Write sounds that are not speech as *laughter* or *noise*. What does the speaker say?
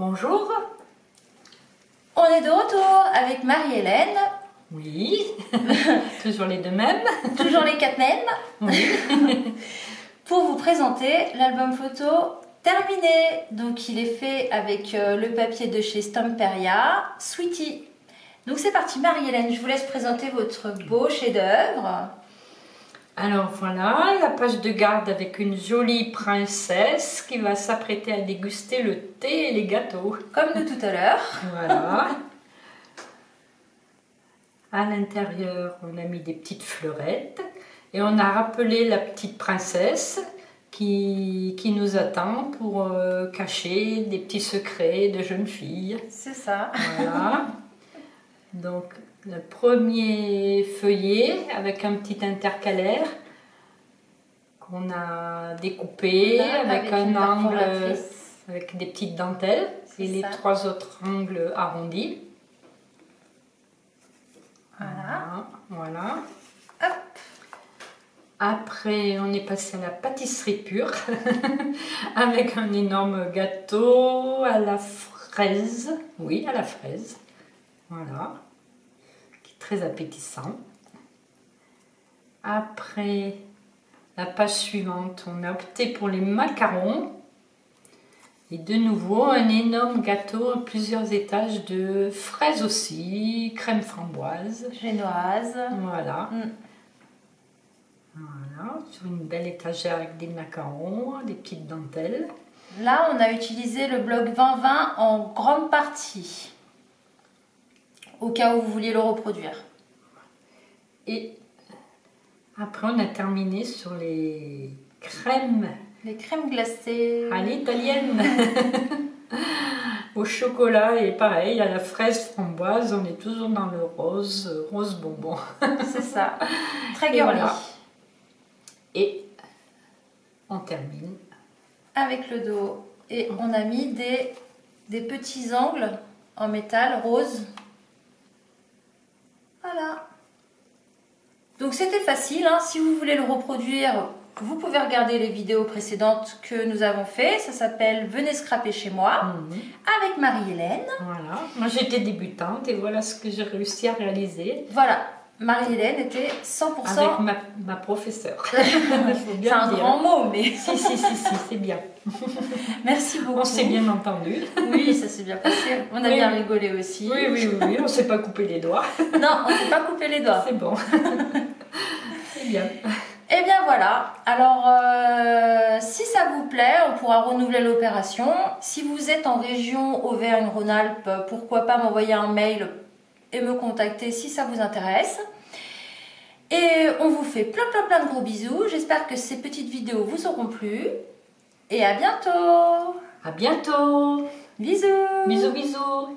Bonjour. On est de retour avec Marie-Hélène. Oui, *laughs* toujours les deux mêmes. Toujours les quatre mêmes. Oui. *laughs* Pour vous présenter l'album photo terminé. Donc il est fait avec euh, le papier de chez Stamperia, Sweetie. Donc c'est parti Marie-Hélène, je vous laisse présenter votre beau chef-d'œuvre. Alors voilà, la page de garde avec une jolie princesse qui va s'apprêter à déguster le thé et les gâteaux. Comme de tout à l'heure. Voilà. *laughs* À l'intérieur, on a mis des petites fleurettes et on a rappelé la petite princesse qui, qui nous attend pour euh, cacher des petits secrets de jeune fille. C'est ça. Voilà. *laughs* Donc le premier feuillet avec un petit intercalaire qu'on a découpé Là, avec, un angle avec des petites dentelles et les trois autres angles arrondis. Voilà. Voilà. Hop. Après, on est passé à la pâtisserie pure *laughs* avec un énorme gâteau à la fraise. Oui, à la fraise. Voilà. Qui est très appétissant. Après, la page suivante, on a opté pour les macarons. Et de nouveau, un énorme gâteau à plusieurs étages de fraises aussi, crème framboise. Génoise. Voilà. Mm. Voilà, sur une belle étagère avec des macarons, des petites dentelles. Là, on a utilisé le bloc 2020 en grande partie. Au cas où vous vouliez le reproduire. Et après, on a terminé sur les crèmes Les crèmes glacées. à l'italienne. *laughs* Au chocolat et pareil, à la fraise framboise, on est toujours dans le rose, rose bonbon. *laughs* C'est ça. Très Et girly. voilà. Et on termine. Avec le dos. Et on a mis des, des petits angles en métal rose. Voilà. Donc c'était facile. hein. Si vous voulez le reproduire, vous pouvez regarder les vidéos précédentes que nous avons fait. Ça s'appelle Venez scraper chez moi Mhm. avec Marie-Hélène. Voilà, moi j'étais débutante et voilà ce que j'ai réussi à réaliser Voilà. Marie-Hélène était 100%. avec ma, ma professeure. *laughs* C'est un dire. grand mot, mais Si, si, si, si, c'est bien. *laughs* merci beaucoup. On s'est bien entendu. Oui, ça s'est bien passé. On a Oui. bien rigolé aussi. Oui, oui, oui, oui, on s'est pas coupé les doigts. *laughs* Non, on s'est pas coupé les doigts. C'est bon. C'est bien. Eh bien voilà, alors euh, si ça vous plaît, on pourra renouveler l'opération. Si vous êtes en région Auvergne-Rhône-Alpes, pourquoi pas m'envoyer un mail et me contacter si ça vous intéresse. Et on vous fait plein plein plein de gros bisous. J'espère que ces petites vidéos vous auront plu. Et à bientôt À bientôt. Bisous Bisous, bisous.